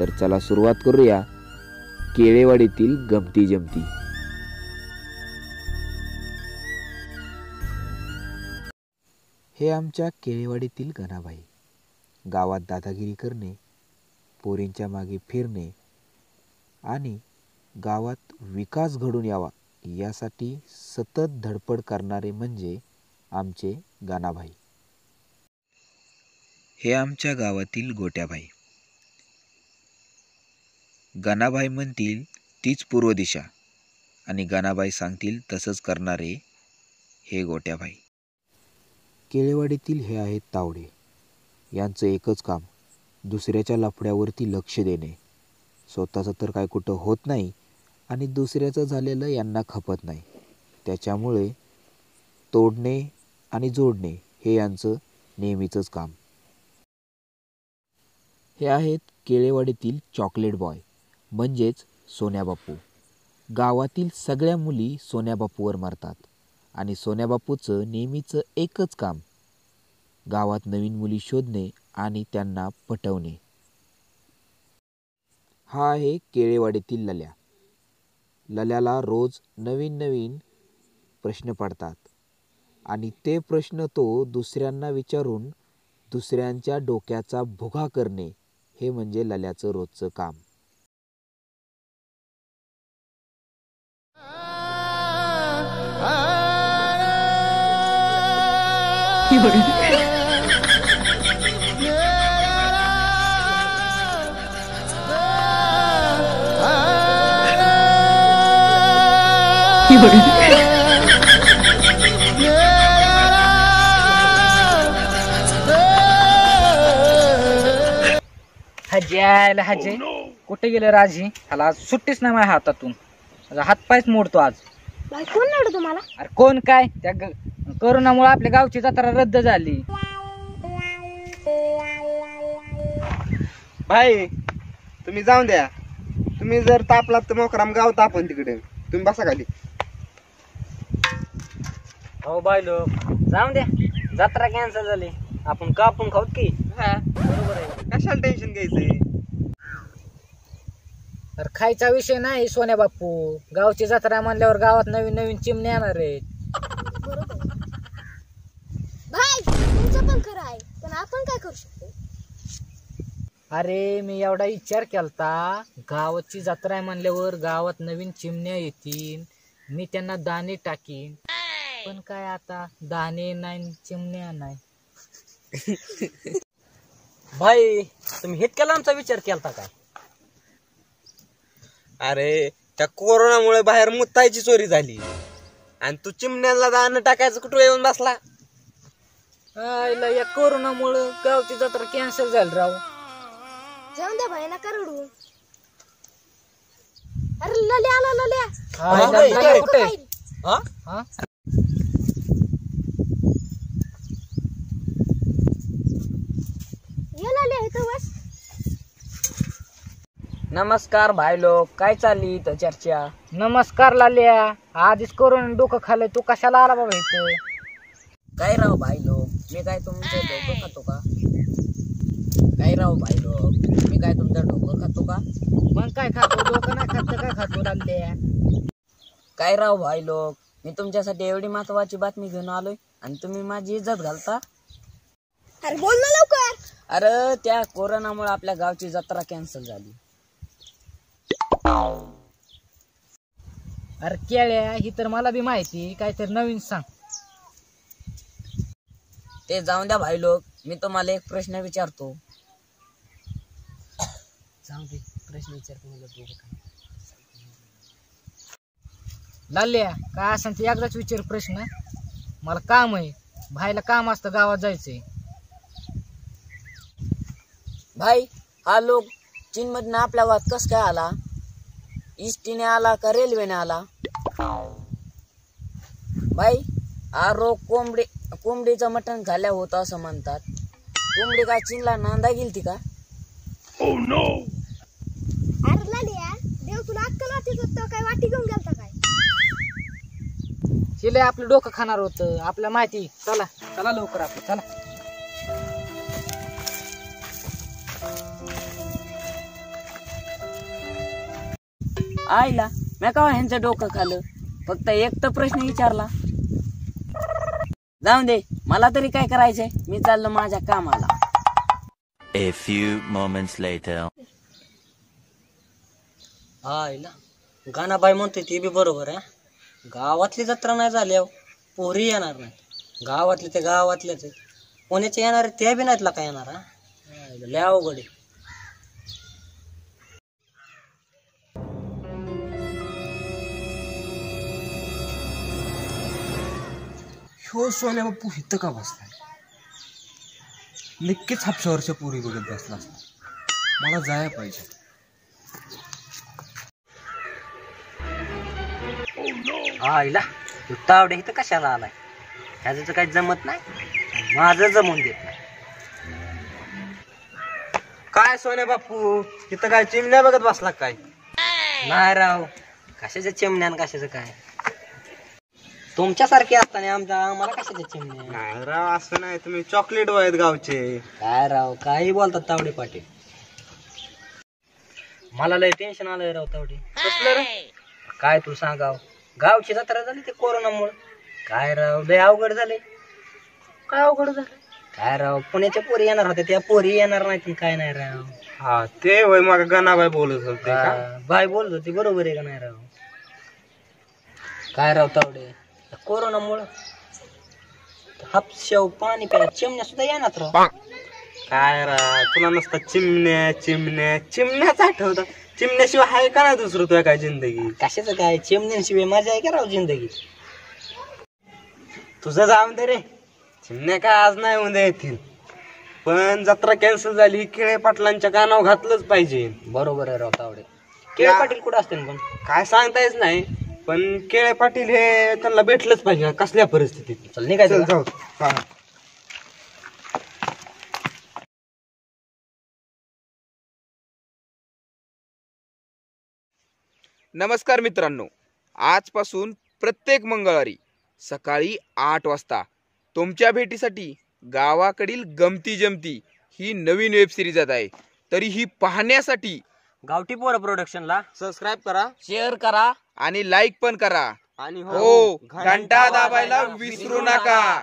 तर चला सुरुवात करूया केळेवाडीतील गमती जमती. हे आमच्या केळेवाडीतील गणाबाई. गावात दादागिरी करणे पोरींच्या मागे फिरणे आणि गावात विकास घडून यावा यासाठी सतत धडपड करणारे म्हणजे आमचे गाणाबाई. हे आमच्या गावातील गोट्याबाई. गणाबाई म्हणतील तीच पूर्व दिशा. आणि गणाबाई सांगतील तसंच करणारे हे गोट्याबाई. केळेवाडीतील हे आहेत तावडे. यांचं एकच काम दुसऱ्याच्या लफड्यावरती लक्ष देणे. स्वतःचं तर काय कुठं होत नाही आणि दुसऱ्याचं झालेलं यांना खपत नाही. त्याच्यामुळे तोडणे आणि जोडणे हे यांचं नेहमीचंच काम. हे आहेत केळेवाडीतील चॉकलेट बॉय. म्हणजेच सोन्याबापू. गावातील सगळ्या मुली सोन्याबापूवर मरतात आणि सोन्याबापूचं नेहमीचं एकच काम गावात नवीन मुली शोधणे आणि त्यांना पटवणे. हा आहे केळेवाडीतील लल्या. लल्याला रोज नवीन नवीन प्रश्न पडतात आणि ते प्रश्न तो दुसऱ्यांना विचारून दुसऱ्यांच्या डोक्याचा भुगा करणे हे म्हणजे लल्याचं रोजचं काम. हजे आयला हजे. कुठे गेलं राजी? ह्याला आज सुट्टीच नाही माझ्या हातातून. माझा हातपायच मोडतो आज. कोण नव्हतं तुम्हाला? अरे कोण काय? त्या ग- करोनामुळे आपल्या गावची जत्रा रद्द झाली. भाई तुम्ही जाऊन द्या. तुम्ही जर तापलात तर मोकराम गाव तापन तिकडे. तुम्ही बसा खाली. हो बायलो जाऊन द्या. जत्रा कॅन्सल झाली. आपण कापून खाऊत की? बरोबर आहे. कशाला टेन्शन घ्यायचंय? अरे खायचा विषय नाही सोन्या बापू. गावची जत्रा म्हणल्यावर गावात नवीन नवीन चिमणे येणार आहेत भाई तुमचं पण खरं आहे पण आपण काय करू. शकतो अरे मी एवढा विचार केलता. गावाची जत्रा आहे म्हणल्यावर गावात नवीन चिमण्या येतील. मी त्यांना दाणे टाकीन. पण काय आता? दाणे नाही चिमण्या नाही. भाई तुम्ही इतक्या लांबचा विचार केलता काय? अरे त्या कोरोनामुळे बाहेर मुतायची चोरी झाली. आणि तू चिमण्याला दाणं टाकायचं कुठं येऊन बसला? आईला या कोरोनामुळं गावची जत्रा कॅन्सल झाली राव. जाऊन द्या भाई नका रडू अरे लल्या आला लल्या. आईला भाई, लग्न काय? कुठे हा? हा? ये लल्या इथं बस. नमस्कार भाई लोक काय चालली इथं चर्चा? नमस्कार लाल्या. आधीच करून डोकं खाल्लंय तू कशाला आला बाबा इथे? काय राव भाई लोक? मी काय तुमचं डोकं खातो का? काय राव भाई लोक. मी काय तुमचं डोकं खातो का? मग काय खातो? डोकं नाही खात काय खातो काय राव भाई लोक? मी तुमच्यासाठी एवढी महत्वाची बातमी घेऊन आलोय. आणि तुम्ही माझी इज्जत घालता? अरे बोल ना लवकर. अरे त्या कोरोनामुळे आपल्या गावची जत्रा कॅन्सल झाली. अरे केळ्या ही तर मला बी माहिती. काहीतरी नवीन सांग. ते जाऊन द्या भाई लोक. मी तुम्हाला एक प्रश्न विचारतो. जाऊ दे प्रश्न विचारतो मला दोघं काय लाल्या काय असं ते एकदाच विचार प्रश्न. मला काम आहे. भाईला काम असतं गावात जायचंय. भाई हा लोक चीन मधनं आपल्या गावात कस काय आला? इष्टीने आला का रेल्वेने आला? बाई आरो कोंबडी कोंबडीचं मटण झाल्या होतं असं म्हणतात. कोंबडी काय चीनला नांदा गेलती का? अरे लालिया देव तुला अक्कल वाटत होतं काय वाटी घेऊन गेलता काय? शिले आपलं डोकं खाणार होतं. आपल्या माहिती. चला चला लवकर आपलं. चला. आईला मी का ह्यांचं डोकं खाल्लं? फक्त एक तर प्रश्न विचारला. जाऊन दे. मला तरी काय करायचंय? मी चाललो माझ्या कामाला. A few moments later. आईला गाणाबाई म्हणते ते बी बरोबर आहे. गावातली जत्रा नाही झाली अहो. पोरी येणार नाही गावातले ते गावातलेच आहेत. पुण्याचे येणार आहेत, ते बी नाहीत का येणार हा? लय अवघड आहे. ह्यो सोन्या बापू इथं का बसलाय? नक्कीच वर्ष पुरी बघत बसला असता मला जाया पाहिजे. आईला तू तावडे इथं कशाला आलाय? ह्याचं तर काही जमत नाही. माझं जमून देत नाही. काय सोन्या बापू? इथं काय चिमण्या बघत बसला काय? नाही राव. कशाच्या चिमण्यान कशाचं काय? तुमच्यासारखे असताना आमच्या आम्हाला कशाच्या चिमण्या नाही राव असं नाही. तुम्ही चॉकलेट आहेत गावचे. काय राव काही बोलतात तावडे पाटील. मला लय टेन्शन आलंय राव तावडे. कसलं रे? काय तू सांगाव? गावची जत्रा झाली ते कोरोनामुळे. काय राव लय अवघड झाले काय अवघड झालं काय राव पुण्याच्या पोरी येणार होत्या. त्या पोरी येणार नाही काय नाही राव. हा ते होय मग गणाबाई बोलत होते का- बाय बोलत होती. बरोबर आहे का नाही राव? काय राव तावडे? कोरोनामुळं हापशाव पाणी प्यायला चिमण्या सुद्धा येणार राव. काय राव तुला नसतं चिमण्या चिमण्या चिमण्याच आठवत. चिमण्याशिवाय आहे का नाही दुसरं तुझ्या काय जिंदगी? कशाचं काय? चिमण्यांशिवाय मजा आहे का राव जिंदगी? तुझं जाऊन दे रे. चिमण्या काय आज नाही उद्या येतील. पण जत्रा कॅन्सल झाली केळे पाटलांच्या कानावर घातलंच पाहिजे. बरोबर आहे राव तावडे. केळ पाटील कुठं असते पण? काय सांगता येत नाही. पण केळे पाटील हे त्यांना भेटलंच पाहिजे कसल्या परिस्थितीत चल निघायचं चल का? जाऊ हा. नमस्कार मित्रांनो आजपासून प्रत्येक मंगळवारी सकाळी आठ वाजता तुमच्या भेटीसाठी गावाकडील गमती जमती ही नवीन वेब सिरीज येत आहे तरी ही पाहण्यासाठी गावठी पोरं प्रोडक्शनला सबस्क्राईब करा. शेअर करा. आणि लाईक पण करा. आणि हो घंटा दाबायला विसरू नका.